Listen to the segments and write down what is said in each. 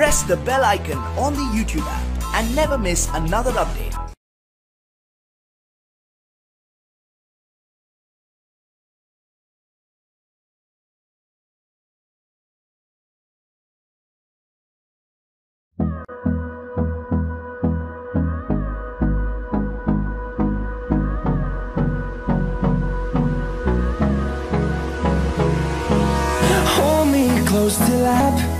press the bell icon on the YouTube app and never miss another update. Hold me close till I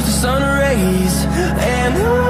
to sun rays And on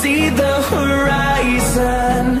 see the horizon,